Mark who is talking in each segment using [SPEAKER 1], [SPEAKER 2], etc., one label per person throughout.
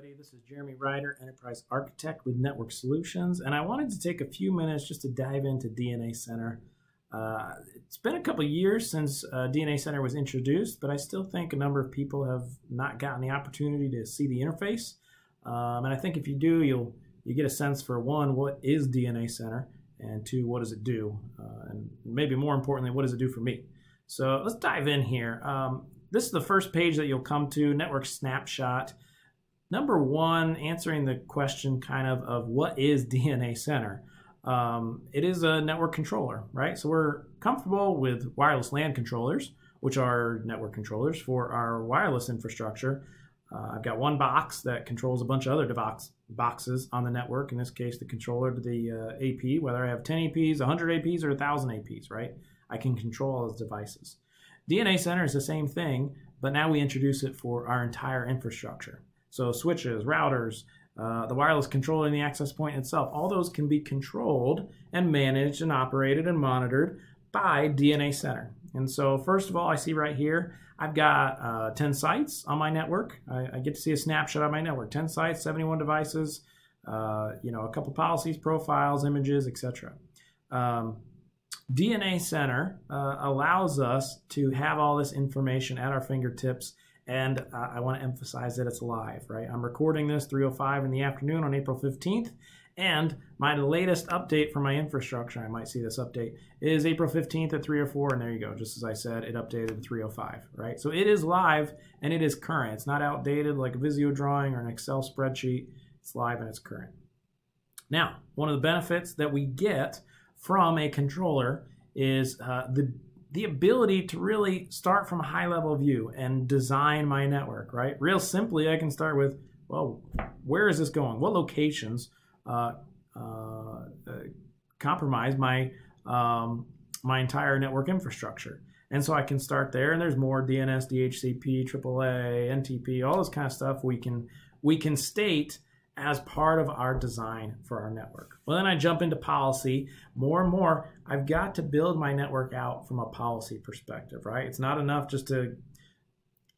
[SPEAKER 1] everybody. This is Jeremy Ryder, Enterprise Architect with Network Solutions, and I wanted to take a few minutes just to dive into DNA Center. Uh, it's been a couple years since uh, DNA Center was introduced, but I still think a number of people have not gotten the opportunity to see the interface. Um, and I think if you do, you'll you get a sense for one, what is DNA Center, and two, what does it do, uh, and maybe more importantly, what does it do for me? So let's dive in here. Um, this is the first page that you'll come to, Network Snapshot. Number one, answering the question kind of of what is DNA Center. Um, it is a network controller, right? So we're comfortable with wireless LAN controllers, which are network controllers for our wireless infrastructure. Uh, I've got one box that controls a bunch of other box, boxes on the network. In this case, the controller to the uh, AP, whether I have 10 APs, 100 APs, or 1,000 APs, right? I can control all those devices. DNA Center is the same thing, but now we introduce it for our entire infrastructure. So switches, routers, uh, the wireless controller and the access point itself, all those can be controlled and managed and operated and monitored by DNA Center. And so first of all, I see right here, I've got uh, 10 sites on my network. I, I, get to see a snapshot of my network, 10 sites, 71 devices, uh, you know, a couple policies, profiles, images, etc. Um, DNA Center uh, allows us to have all this information at our fingertips and uh, I want to emphasize that it's live, right? I'm recording this 3:05 in the afternoon on April 15th, and my latest update for my infrastructure, I might see this update, is April 15th at 3:04, and there you go. Just as I said, it updated at 3:05, right? So it is live and it is current. It's not outdated like a Visio drawing or an Excel spreadsheet. It's live and it's current. Now, one of the benefits that we get from a controller is uh, the the ability to really start from a high level view and design my network, right? Real simply, I can start with, well, where is this going? What locations uh, uh, compromise my um, my entire network infrastructure? And so I can start there, and there's more DNS, DHCP, AAA, NTP, all this kind of stuff we can we can state as part of our design for our network. Well, then I jump into policy. More and more, I've got to build my network out from a policy perspective, right? It's not enough just to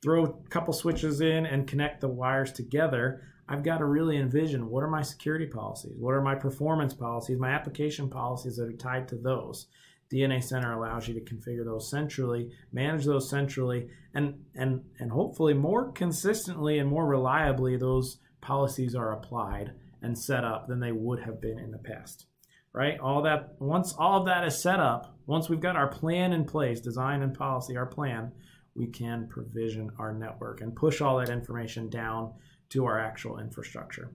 [SPEAKER 1] throw a couple switches in and connect the wires together. I've got to really envision what are my security policies? What are my performance policies, my application policies that are tied to those? DNA Center allows you to configure those centrally, manage those centrally, and and and hopefully more consistently and more reliably those policies are applied and set up than they would have been in the past. Right? All that once all of that is set up, once we've got our plan in place, design and policy, our plan, we can provision our network and push all that information down to our actual infrastructure.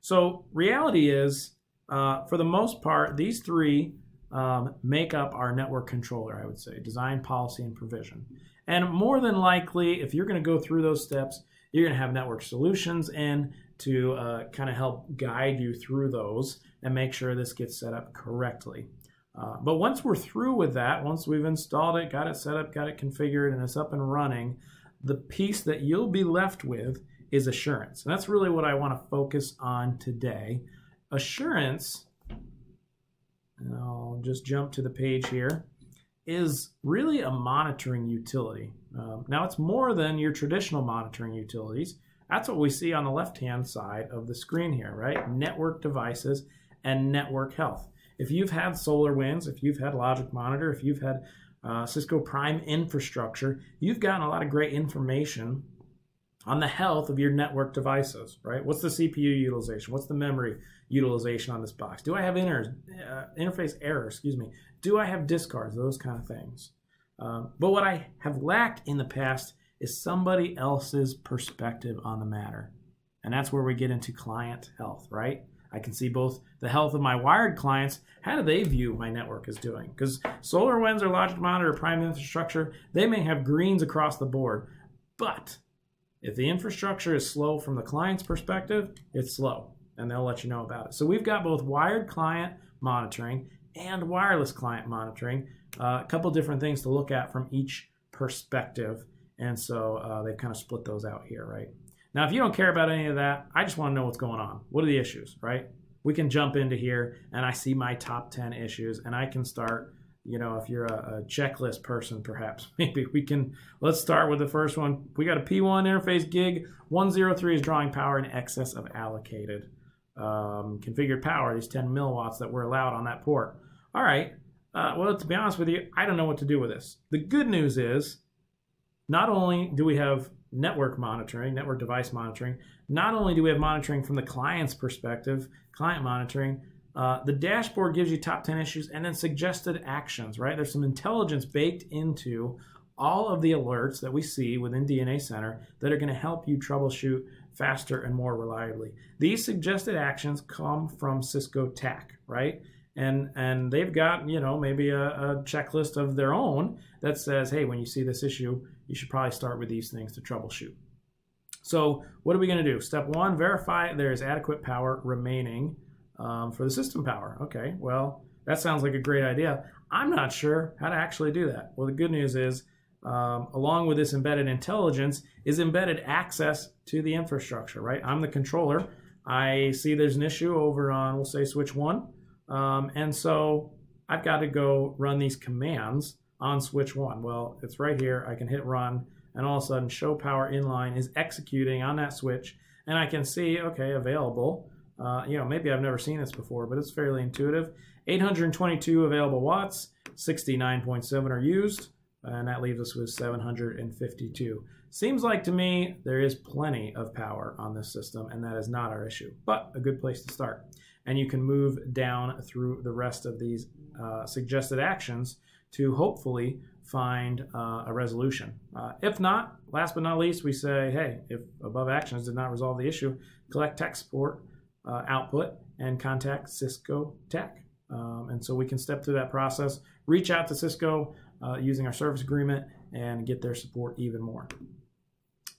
[SPEAKER 1] So reality is, uh, for the most part, these three um, make up our network controller, I would say, design, policy, and provision. And more than likely, if you're going to go through those steps, you're going to have network solutions in to uh, kind of help guide you through those and make sure this gets set up correctly. Uh, but once we're through with that, once we've installed it, got it set up, got it configured, and it's up and running, the piece that you'll be left with is assurance. And that's really what I want to focus on today. Assurance, and I'll just jump to the page here, is really a monitoring utility. Um, now, it's more than your traditional monitoring utilities. That's what we see on the left-hand side of the screen here, right? Network devices and network health. If you've had SolarWinds, if you've had LogicMonitor, if you've had uh, Cisco Prime infrastructure, you've gotten a lot of great information on the health of your network devices, right? What's the CPU utilization? What's the memory utilization on this box? Do I have inter- uh, interface error? Excuse me. Do I have discards? Those kind of things. Uh, but what I have lacked in the past is somebody else's perspective on the matter. And that's where we get into client health, right? I can see both the health of my wired clients, how do they view my network is doing? Because SolarWinds or LogicMonitor or Prime Infrastructure, they may have greens across the board. But if the infrastructure is slow from the client's perspective, it's slow, and they'll let you know about it. So we've got both wired client monitoring and wireless client monitoring, uh, a couple different things to look at from each perspective and so uh, they've kind of split those out here, right? Now, if you don't care about any of that, I just want to know what's going on. What are the issues, right? We can jump into here and I see my top 10 issues and I can start you know, if you're a, a, checklist person, perhaps maybe we can. Let's start with the first one. We got a P1 interface gig. 103 is drawing power in excess of allocated um, configured power. These 10 milliwatts that were allowed on that port. All right. Uh, well, to be honest with you, I don't know what to do with this. The good news is, not only do we have network monitoring, network device monitoring, not only do we have monitoring from the client's perspective, client monitoring, uh, the dashboard gives you top 10 issues and then suggested actions, right? There's some intelligence baked into all of the alerts that we see within DNA Center that are going to help you troubleshoot faster and more reliably. These suggested actions come from Cisco TAC, right? And and they've got you know maybe a, a checklist of their own that says, hey, when you see this issue, you should probably start with these things to troubleshoot. So what are we going to do? Step one, verify there is adequate power remaining um, for the system power. Okay, well, that sounds like a great idea. I'm not sure how to actually do that. Well, the good news is, um, along with this embedded intelligence, is embedded access to the infrastructure, right? I'm the controller. I see there's an issue over on, we'll say, switch one. Um, and so I've got to go run these commands on switch one. Well, it's right here. I can hit run, and all of a sudden, show power inline is executing on that switch. And I can see, okay, available. Uh, you know, maybe I've never seen this before, but it's fairly intuitive. 822 available watts, 69.7 are used, and that leaves us with 752. Seems like to me there is plenty of power on this system, and that is not our issue, but a good place to start. And you can move down through the rest of these uh, suggested actions to hopefully find uh, a resolution. Uh, if not, last but not least, we say, hey, if above actions did not resolve the issue, collect tech support uh, output and contact Cisco TAC. Um, and so we can step through that process, reach out to Cisco uh, using our service agreement, and get their support even more.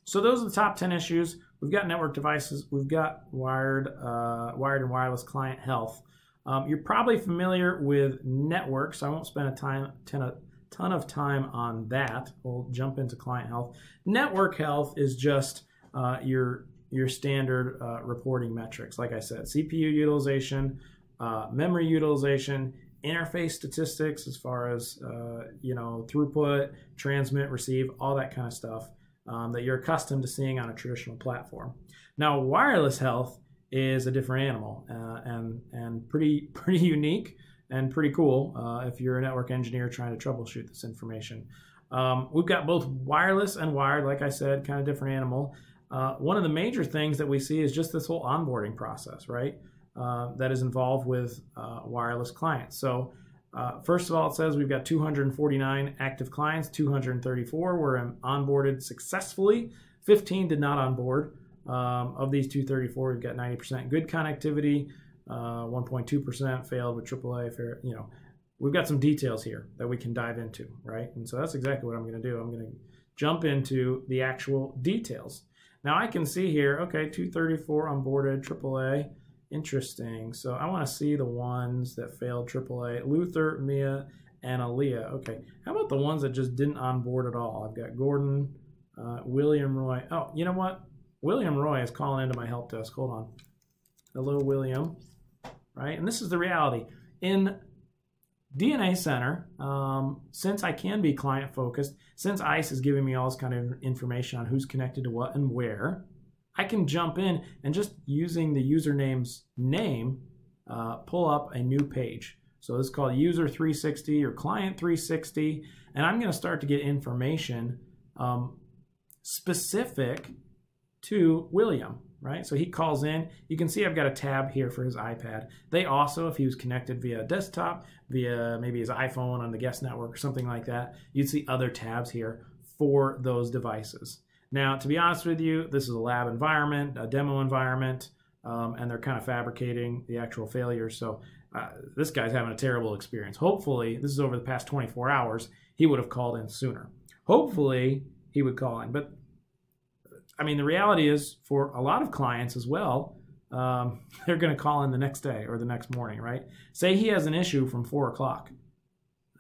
[SPEAKER 1] So those are the top 10 issues. We've got network devices. We've got wired, uh, wired and wireless client health. Um, you're probably familiar with networks. I won't spend a time, ton, of, ton of time on that. We'll jump into client health. Network health is just uh, your your standard uh, reporting metrics. Like I said, CPU utilization, uh, memory utilization, interface statistics as far as uh, you know throughput, transmit, receive, all that kind of stuff um, that you're accustomed to seeing on a traditional platform. Now, wireless health is a different animal uh, and and pretty pretty unique and pretty cool uh, if you're a network engineer trying to troubleshoot this information. Um, we've got both wireless and wired, like I said, kind of different animal. Uh, one of the major things that we see is just this whole onboarding process, right? Uh, that is involved with uh, wireless clients. So, uh, first of all, it says we've got 249 active clients, 234 were onboarded successfully, 15 did not onboard. Um, of these 234, we've got 90% good connectivity, 1.2% uh, failed with AAA. Fair, you know, we've got some details here that we can dive into, right? And so that's exactly what I'm going to do. I'm going to jump into the actual details. Now I can see here, okay, 234 onboarded AAA. Interesting. So I want to see the ones that failed AAA. Luther, Mia, and Aaliyah. Okay. How about the ones that just didn't onboard at all? I've got Gordon, uh, William Roy. Oh, you know what? William Roy is calling into my help desk. Hold on. Hello, William. Right? And this is the reality. In DNA Center, um, since I can be client focused, since ISE is giving me all this kind of information on who's connected to what and where, I can jump in and just using the username's name, uh, pull up a new page. So this is called user 360 or client 360, and I'm going to start to get information um, specific to William right? So he calls in. You can see I've got a tab here for his iPad. They also, if he was connected via desktop, via maybe his iPhone on the guest network or something like that, you'd see other tabs here for those devices. Now, to be honest with you, this is a lab environment, a demo environment, um, and they're kind of fabricating the actual failures. So uh, this guy's having a terrible experience. Hopefully, this is over the past 24 hours, he would have called in sooner. Hopefully, he would call in. But I mean, the reality is for a lot of clients as well, um, they're going to call in the next day or the next morning, right? Say he has an issue from four o'clock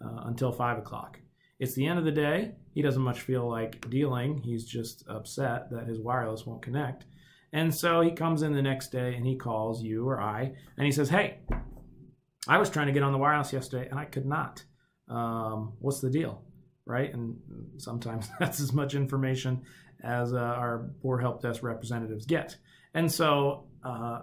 [SPEAKER 1] uh, until five o'clock. It's the end of the day. He doesn't much feel like dealing. He's just upset that his wireless won't connect. And so he comes in the next day and he calls you or I and he says, Hey, I was trying to get on the wireless yesterday and I could not. um, what's the deal, right? And sometimes that's as much information as uh, our poor help desk representatives get. And so, uh,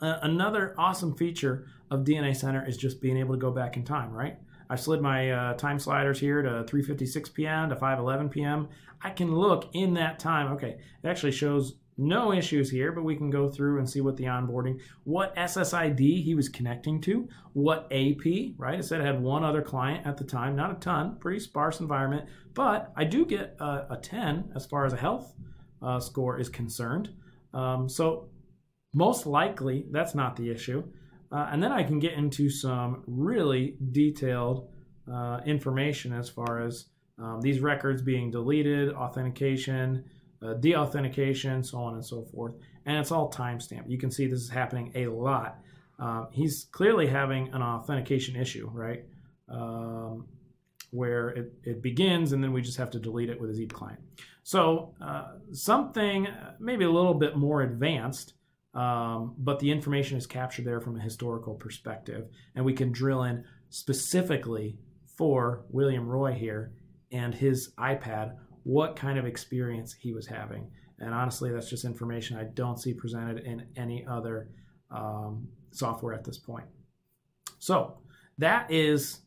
[SPEAKER 1] another awesome feature of DNA Center is just being able to go back in time, right? I slid my uh, time sliders here to 3:56 p.m. to 5:11 p.m. I can look in that time. Okay, it actually shows no issues here, but we can go through and see what the onboarding, what SSID he was connecting to, what AP, right? It said I had one other client at the time, not a ton, pretty sparse environment, but I do get a, a 10 as far as a health uh, score is concerned. Um, so most likely that's not the issue. Uh, and then I can get into some really detailed uh, information as far as um, these records being deleted, authentication, uh, deauthentication, so on and so forth. And it's all timestamped. You can see this is happening a lot. Uh, he's clearly having an authentication issue, right? Um, where it, it begins and then we just have to delete it with a Zeep client. So uh, something maybe a little bit more advanced, um, but the information is captured there from a historical perspective. And we can drill in specifically for William Roy here and his iPad what kind of experience he was having. And honestly, that's just information I don't see presented in any other um, software at this point. So that is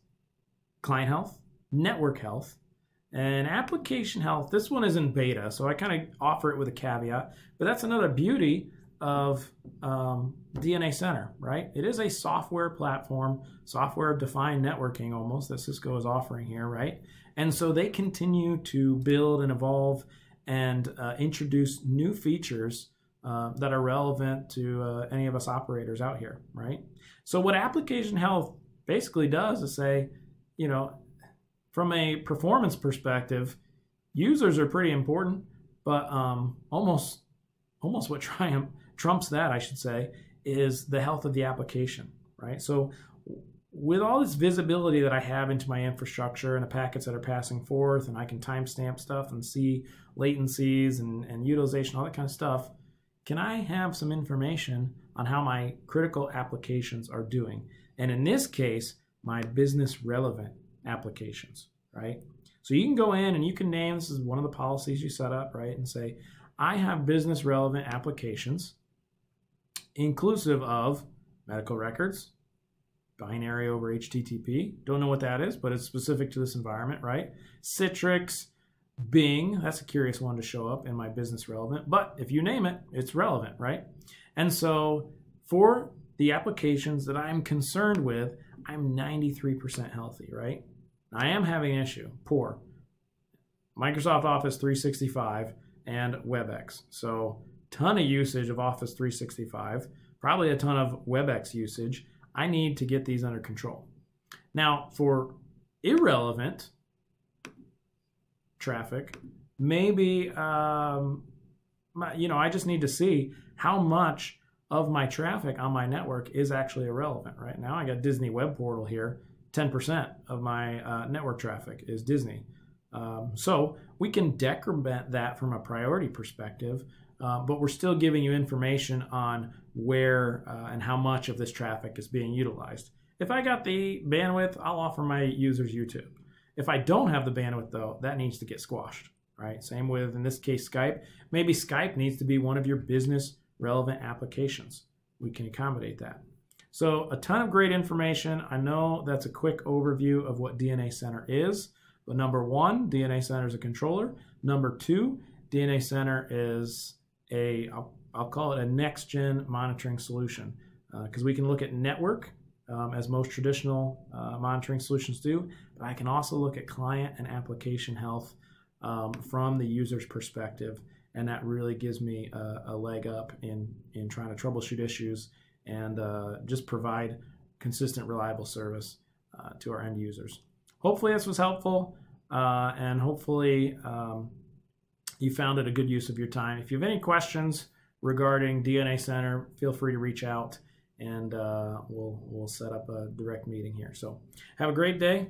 [SPEAKER 1] client health, network health, and application health. This one is in beta, so I kind of offer it with a caveat. But that's another beauty of um, DNA Center, right? It is a software platform, software defined networking almost that Cisco is offering here, right? And so they continue to build and evolve and uh, introduce new features uh, that are relevant to uh, any of us operators out here, right? So, what application health basically does is say, you know, from a performance perspective, users are pretty important, but um, almost, almost what triumph, trumps that, I should say, is the health of the application, right? So, with all this visibility that I have into my infrastructure and the packets that are passing forth, and I can timestamp stuff and see latencies and, and utilization, all that kind of stuff, can I have some information on how my critical applications are doing? And in this case, my business relevant applications, right? So you can go in and you can name this is one of the policies you set up, right? And say, I have business relevant applications inclusive of medical records, binary over HTTP. Don't know what that is, but it's specific to this environment, right? Citrix, Bing, that's a curious one to show up in my business relevant, but if you name it, it's relevant, right? And so for the applications that I'm concerned with, I'm 93% healthy, right? I am having an issue, poor. Microsoft Office 365 and WebEx. So ton of usage of Office 365, probably a ton of WebEx usage. I need to get these under control. Now, for irrelevant traffic, maybe um, you know I just need to see how much of my traffic on my network is actually irrelevant. Right now, I got Disney Web Portal here. 10% of my uh, network traffic is Disney. Um, so we can decrement that from a priority perspective, uh, but we're still giving you information on where uh, and how much of this traffic is being utilized. If I got the bandwidth, I'll offer my users YouTube. If I don't have the bandwidth, though, that needs to get squashed, right? Same with, in this case, Skype. Maybe Skype needs to be one of your business relevant applications. We can accommodate that. So, a ton of great information. I know that's a quick overview of what DNA Center is. But number one, DNA Center is a controller. Number two, DNA Center is a, I'll, I'll call it a next gen monitoring solution because uh, we can look at network um, as most traditional uh, monitoring solutions do, but I can also look at client and application health um, from the user's perspective, and that really gives me a, a, leg up in in trying to troubleshoot issues and uh, just provide consistent, reliable service uh, to our end users. Hopefully, this was helpful, uh, and hopefully. Um, you found it a good use of your time. If you have any questions regarding DNA Center, feel free to reach out and uh, we'll, we'll set up a direct meeting here. So have a great day.